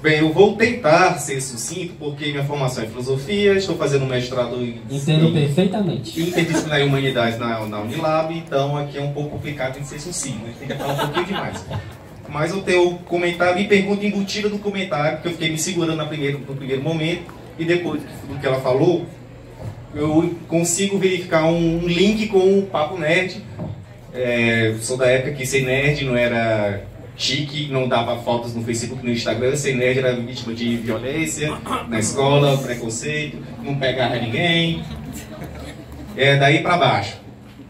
Bem, eu vou tentar ser sucinto, porque minha formação é em filosofia, estou fazendo um mestrado em, Entendo perfeitamente. interdisciplinar em humanidades na, na Unilab, então aqui é um pouco complicado em ser sucinto, né? tem que falar um pouquinho demais. Mas o teu comentário, me pergunta embutida do comentário, porque eu fiquei me segurando na primeiro, no primeiro momento, e depois do que ela falou, eu consigo verificar um, um link com o Papo Nerd. É, sou da época que ser nerd não era chique, não dava fotos no Facebook, no Instagram, ser nerd era vítima de violência na escola, preconceito, não pegava ninguém. É daí pra baixo.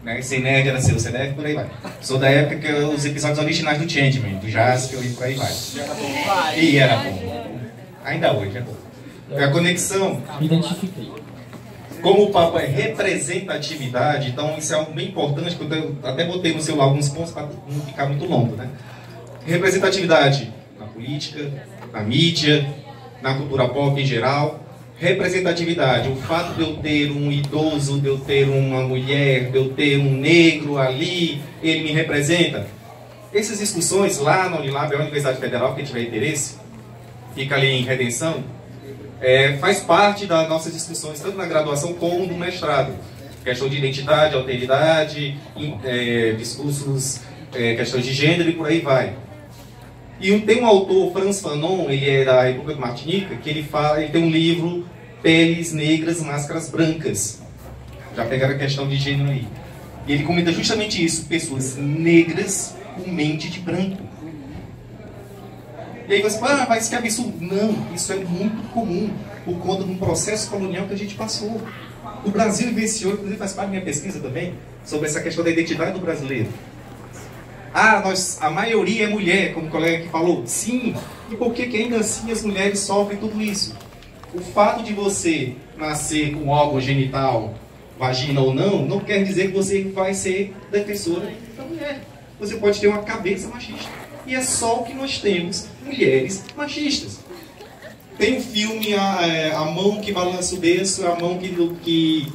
Né? Ser nerd era ser o CDF, por aí vai. Sou da época que os episódios originais do Changeman, do Jasper e por aí vai. E era bom. Ainda hoje é bom. É a conexão Me identifiquei. como o papo é representatividade, então isso é algo bem importante, que eu até botei no celular alguns pontos para não ficar muito longo, né? Representatividade na política, na mídia, na cultura pop em geral. Representatividade, o fato de eu ter um idoso, de eu ter uma mulher, de eu ter um negro ali, ele me representa. Essas discussões lá na Unilab, a Universidade Federal, quem tiver interesse, fica ali em Redenção, é, faz parte das nossas discussões, tanto na graduação como no mestrado. Questão de identidade, alteridade, é, discursos, é, questões de gênero e por aí vai. E tem um autor, Franz Fanon, ele é da República de Martinica, que ele fala, ele tem um livro Peles Negras, Máscaras Brancas. Já pegaram a questão de gênero aí. E ele comenta justamente isso, pessoas negras com mente de branco. E aí você fala, ah, mas que absurdo. Não, isso é muito comum por conta de um processo colonial que a gente passou. O Brasil vivenciou, inclusive faz parte da minha pesquisa também, sobre essa questão da identidade do brasileiro. Ah, nós, a maioria é mulher, como o colega que falou. Sim, e por que, que ainda assim as mulheres sofrem tudo isso? O fato de você nascer com órgão genital, vagina ou não, não quer dizer que você vai ser defensora da mulher. Você pode ter uma cabeça machista. E é só o que nós temos, mulheres machistas. Tem um filme, a, é, a Mão que Balança o Berço, a mão que, que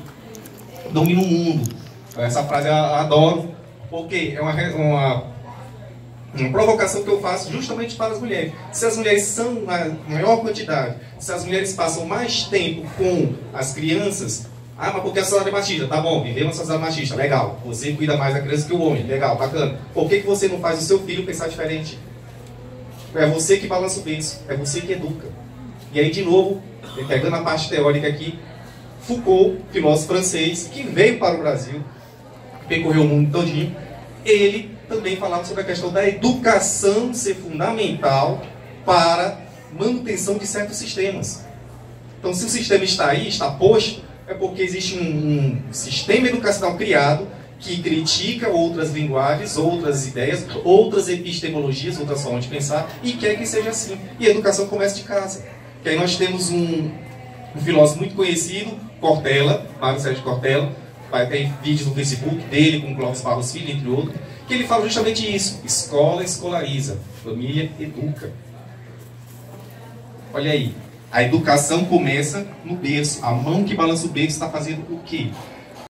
domina o mundo. Essa frase eu adoro, porque é uma, uma, uma provocação que eu faço justamente para as mulheres. Se as mulheres são na maior quantidade, se as mulheres passam mais tempo com as crianças, ah, mas porque a sociedade é machista? Tá bom, vivemos uma sociedade machista, legal. Você cuida mais da criança que o homem, legal, bacana. Por que, que você não faz o seu filho pensar diferente? É você que balança o berço, é você que educa. E aí, de novo, pegando a parte teórica aqui, Foucault, filósofo francês, que veio para o Brasil, percorreu o mundo todinho, ele também falava sobre a questão da educação ser fundamental para manutenção de certos sistemas. Então, se o sistema está aí, está posto, é porque existe um, um sistema educacional criado que critica outras linguagens, outras ideias, outras epistemologias, outras formas de pensar e quer que seja assim. E a educação começa de casa. Que aí nós temos um, um filósofo muito conhecido, Cortella, Mário Sérgio Cortella, vai ter vídeos no Facebook dele com Clóvis Barros Filho, entre outros, que ele fala justamente isso. Escola escolariza, família educa. Olha aí, a educação começa no berço. A mão que balança o berço está fazendo o quê?